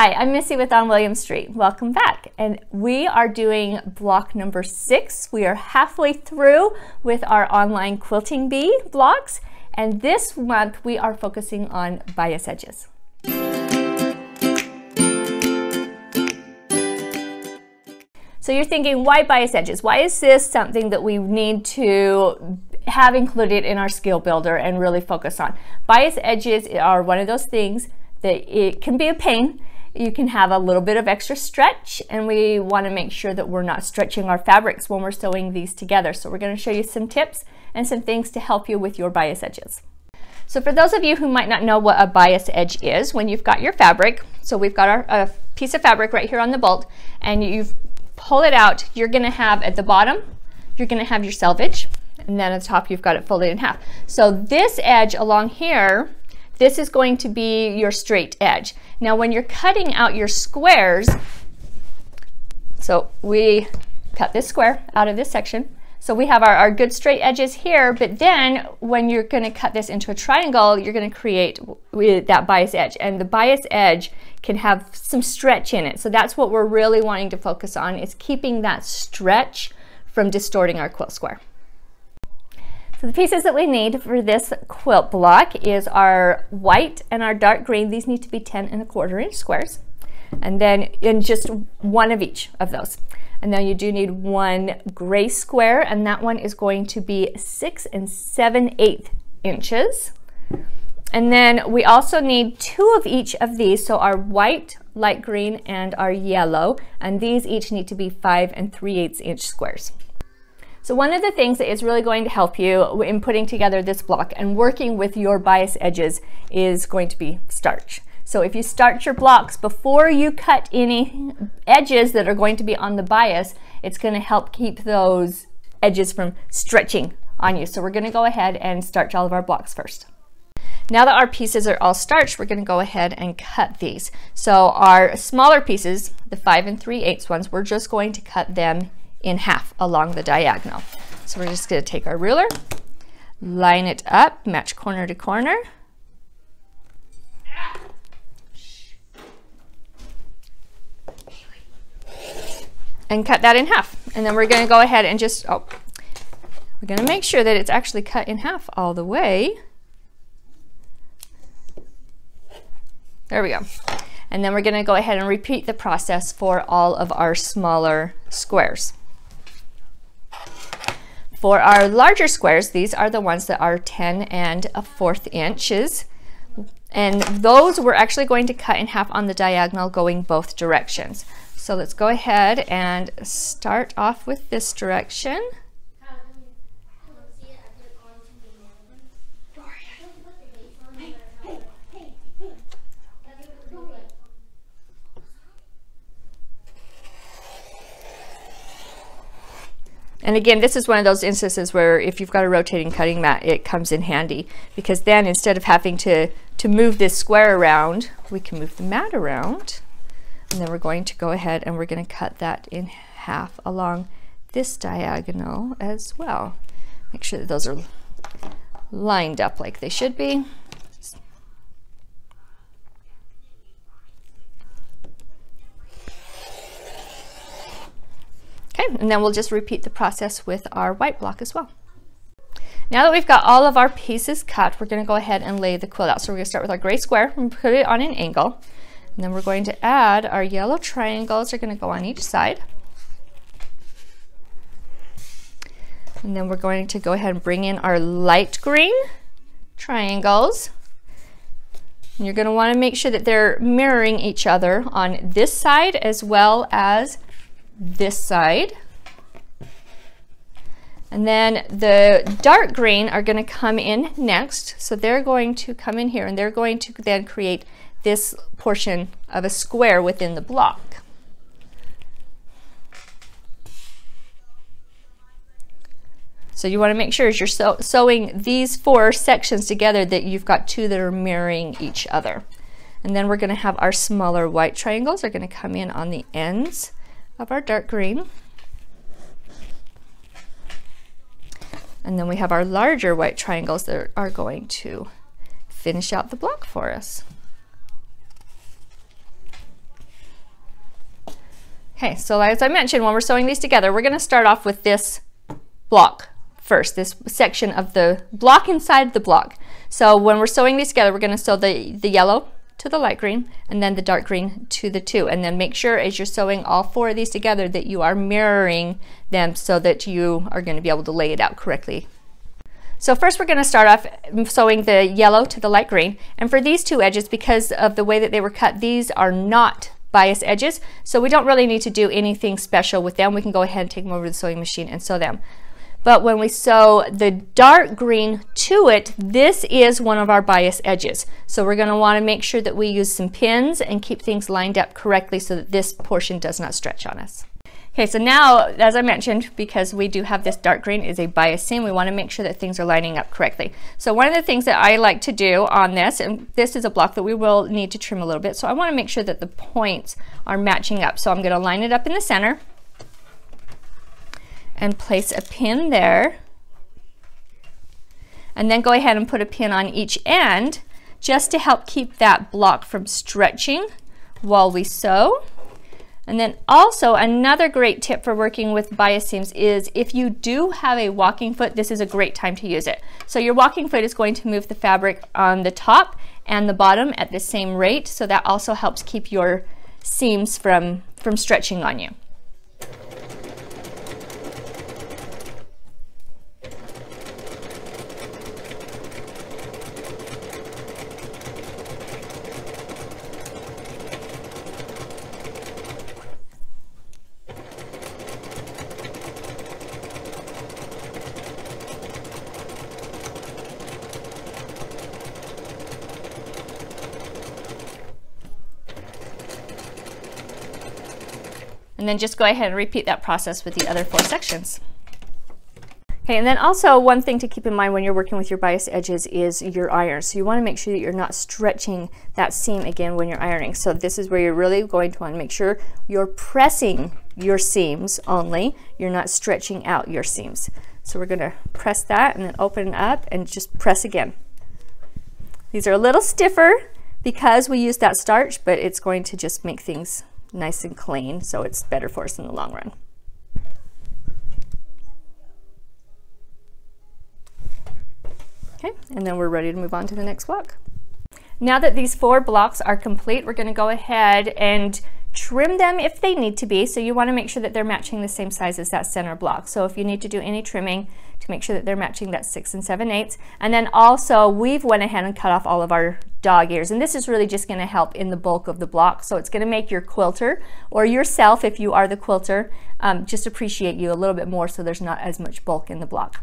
Hi, I'm Missy with On Williams Street. Welcome back. And we are doing block number six. We are halfway through with our online quilting bee blocks. And this month we are focusing on bias edges. So you're thinking, why bias edges? Why is this something that we need to have included in our skill builder and really focus on? Bias edges are one of those things that it can be a pain you can have a little bit of extra stretch and we want to make sure that we're not stretching our fabrics when we're sewing these together. So we're going to show you some tips and some things to help you with your bias edges. So for those of you who might not know what a bias edge is, when you've got your fabric, so we've got our a piece of fabric right here on the bolt and you pull it out, you're going to have at the bottom, you're going to have your selvage and then at the top you've got it folded in half. So this edge along here this is going to be your straight edge. Now when you're cutting out your squares, so we cut this square out of this section. So we have our, our good straight edges here, but then when you're gonna cut this into a triangle, you're gonna create that bias edge. And the bias edge can have some stretch in it. So that's what we're really wanting to focus on is keeping that stretch from distorting our quilt square. So the pieces that we need for this quilt block is our white and our dark green. These need to be 10 and a quarter inch squares. And then in just one of each of those. And then you do need one gray square, and that one is going to be six and seven eighth inches. And then we also need two of each of these, so our white, light green, and our yellow, and these each need to be five and three eighths inch squares. So one of the things that is really going to help you in putting together this block and working with your bias edges is going to be starch. So if you starch your blocks before you cut any edges that are going to be on the bias, it's going to help keep those edges from stretching on you. So we're going to go ahead and starch all of our blocks first. Now that our pieces are all starched, we're going to go ahead and cut these. So our smaller pieces, the 5 and 3 eighths ones, we're just going to cut them in half along the diagonal. So we're just going to take our ruler, line it up, match corner to corner. And cut that in half. And then we're going to go ahead and just, oh, we're going to make sure that it's actually cut in half all the way. There we go. And then we're going to go ahead and repeat the process for all of our smaller squares. For our larger squares, these are the ones that are 10 and a fourth inches. And those we're actually going to cut in half on the diagonal going both directions. So let's go ahead and start off with this direction. And again, this is one of those instances where if you've got a rotating cutting mat, it comes in handy because then instead of having to, to move this square around, we can move the mat around. And then we're going to go ahead and we're going to cut that in half along this diagonal as well. Make sure that those are lined up like they should be. And then we'll just repeat the process with our white block as well. Now that we've got all of our pieces cut, we're going to go ahead and lay the quilt out. So we're going to start with our gray square and put it on an angle. And then we're going to add our yellow triangles. Going to go on each side. And then we're going to go ahead and bring in our light green triangles. And you're going to want to make sure that they're mirroring each other on this side as well as this side. And then the dark green are going to come in next. So they're going to come in here and they're going to then create this portion of a square within the block. So you want to make sure as you're sew sewing these four sections together that you've got two that are mirroring each other. And then we're going to have our smaller white triangles are going to come in on the ends of our dark green. And then we have our larger white triangles that are going to finish out the block for us. Okay, so as I mentioned, when we're sewing these together, we're gonna start off with this block first, this section of the block inside the block. So when we're sewing these together, we're gonna sew the, the yellow to the light green and then the dark green to the two. And then make sure as you're sewing all four of these together that you are mirroring them so that you are gonna be able to lay it out correctly. So first we're gonna start off sewing the yellow to the light green. And for these two edges, because of the way that they were cut, these are not bias edges. So we don't really need to do anything special with them. We can go ahead and take them over to the sewing machine and sew them. But when we sew the dark green to it, this is one of our bias edges. So we're gonna want to make sure that we use some pins and keep things lined up correctly so that this portion does not stretch on us. Okay, so now, as I mentioned, because we do have this dark green is a bias seam, we wanna make sure that things are lining up correctly. So one of the things that I like to do on this, and this is a block that we will need to trim a little bit, so I wanna make sure that the points are matching up. So I'm gonna line it up in the center, and place a pin there. And then go ahead and put a pin on each end just to help keep that block from stretching while we sew. And then also another great tip for working with bias seams is if you do have a walking foot, this is a great time to use it. So your walking foot is going to move the fabric on the top and the bottom at the same rate. So that also helps keep your seams from, from stretching on you. And then just go ahead and repeat that process with the other four sections. Okay, and then also one thing to keep in mind when you're working with your bias edges is your iron. So you want to make sure that you're not stretching that seam again when you're ironing. So this is where you're really going to want to make sure you're pressing your seams only. You're not stretching out your seams. So we're going to press that and then open it up and just press again. These are a little stiffer because we use that starch, but it's going to just make things nice and clean, so it's better for us in the long run. Okay, and then we're ready to move on to the next block. Now that these four blocks are complete, we're gonna go ahead and trim them if they need to be. So you wanna make sure that they're matching the same size as that center block. So if you need to do any trimming to make sure that they're matching that six and seven eighths. And then also we've went ahead and cut off all of our dog ears. And this is really just going to help in the bulk of the block. So it's going to make your quilter or yourself, if you are the quilter, um, just appreciate you a little bit more so there's not as much bulk in the block.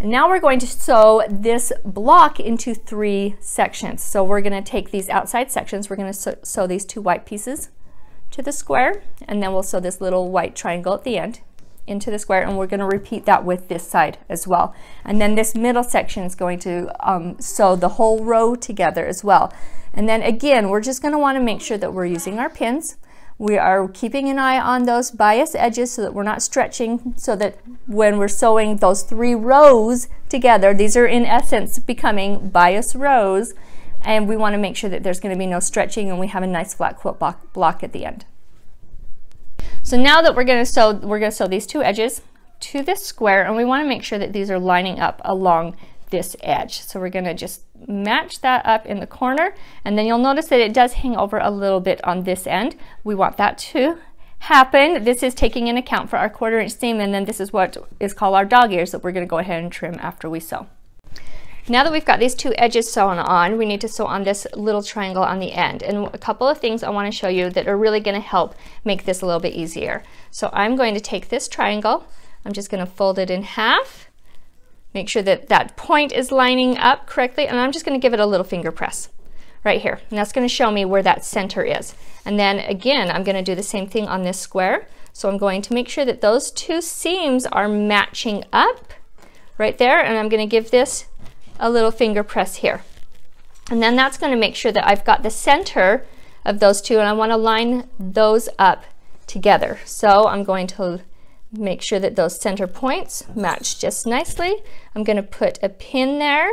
And now we're going to sew this block into three sections. So we're going to take these outside sections. We're going to sew, sew these two white pieces to the square, and then we'll sew this little white triangle at the end into the square and we're going to repeat that with this side as well. And then this middle section is going to um, sew the whole row together as well. And then again we're just going to want to make sure that we're using our pins. We are keeping an eye on those bias edges so that we're not stretching so that when we're sewing those three rows together these are in essence becoming bias rows and we want to make sure that there's going to be no stretching and we have a nice flat quilt block at the end so now that we're going to sew, we're going to sew these two edges to this square and we want to make sure that these are lining up along this edge. So we're going to just match that up in the corner and then you'll notice that it does hang over a little bit on this end. We want that to happen. This is taking in account for our quarter inch seam and then this is what is called our dog ears that we're going to go ahead and trim after we sew. Now that we've got these two edges sewn on, we need to sew on this little triangle on the end. And a couple of things I want to show you that are really going to help make this a little bit easier. So I'm going to take this triangle, I'm just going to fold it in half, make sure that that point is lining up correctly, and I'm just going to give it a little finger press right here. And that's going to show me where that center is. And then again, I'm going to do the same thing on this square. So I'm going to make sure that those two seams are matching up right there, and I'm going to give this a little finger press here. And then that's going to make sure that I've got the center of those two and I want to line those up together. So I'm going to make sure that those center points match just nicely. I'm going to put a pin there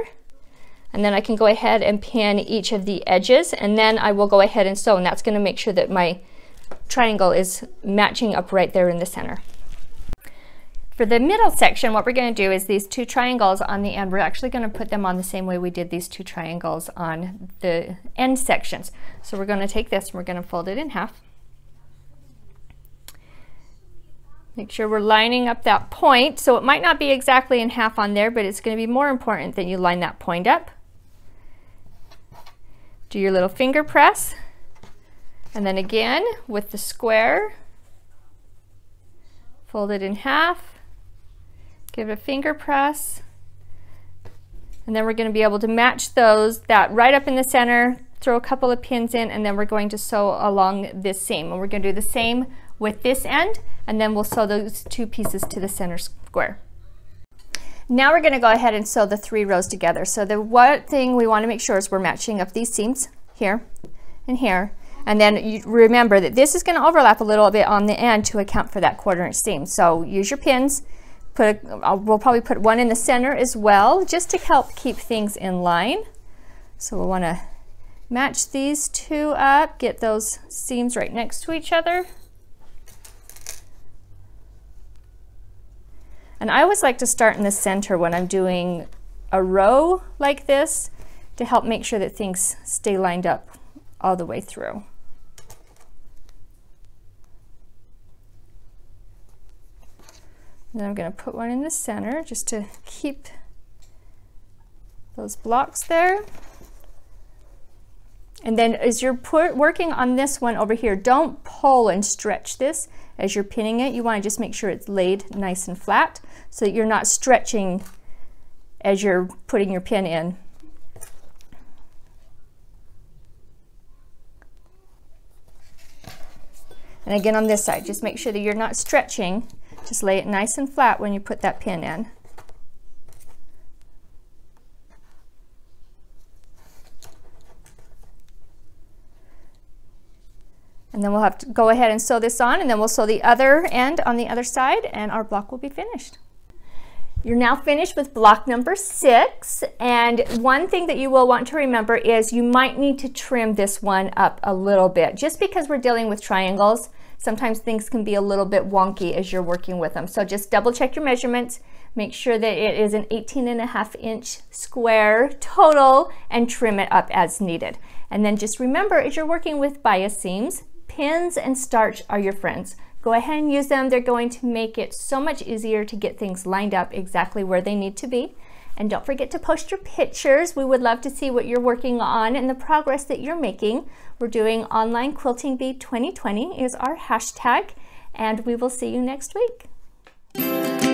and then I can go ahead and pin each of the edges and then I will go ahead and sew and that's going to make sure that my triangle is matching up right there in the center. For the middle section, what we're going to do is these two triangles on the end, we're actually going to put them on the same way we did these two triangles on the end sections. So we're going to take this and we're going to fold it in half. Make sure we're lining up that point. So it might not be exactly in half on there, but it's going to be more important that you line that point up. Do your little finger press. And then again, with the square, fold it in half give it a finger press. And then we're going to be able to match those, that right up in the center, throw a couple of pins in, and then we're going to sew along this seam. And we're going to do the same with this end, and then we'll sew those two pieces to the center square. Now we're going to go ahead and sew the three rows together. So the one thing we want to make sure is we're matching up these seams here and here. And then you remember that this is going to overlap a little bit on the end to account for that quarter inch seam. So use your pins Put we'll probably put one in the center as well, just to help keep things in line. So we'll want to match these two up, get those seams right next to each other. And I always like to start in the center when I'm doing a row like this to help make sure that things stay lined up all the way through. Then I'm going to put one in the center just to keep those blocks there. And then as you're working on this one over here, don't pull and stretch this as you're pinning it. You want to just make sure it's laid nice and flat so that you're not stretching as you're putting your pin in. And again on this side, just make sure that you're not stretching just lay it nice and flat when you put that pin in. And then we'll have to go ahead and sew this on and then we'll sew the other end on the other side and our block will be finished. You're now finished with block number six. And one thing that you will want to remember is you might need to trim this one up a little bit. Just because we're dealing with triangles, sometimes things can be a little bit wonky as you're working with them. So just double check your measurements, make sure that it is an 18 and a half inch square total and trim it up as needed. And then just remember as you're working with bias seams, pins and starch are your friends. Go ahead and use them. They're going to make it so much easier to get things lined up exactly where they need to be. And don't forget to post your pictures. We would love to see what you're working on and the progress that you're making. We're doing Online Quilting Bee 2020 is our hashtag, and we will see you next week.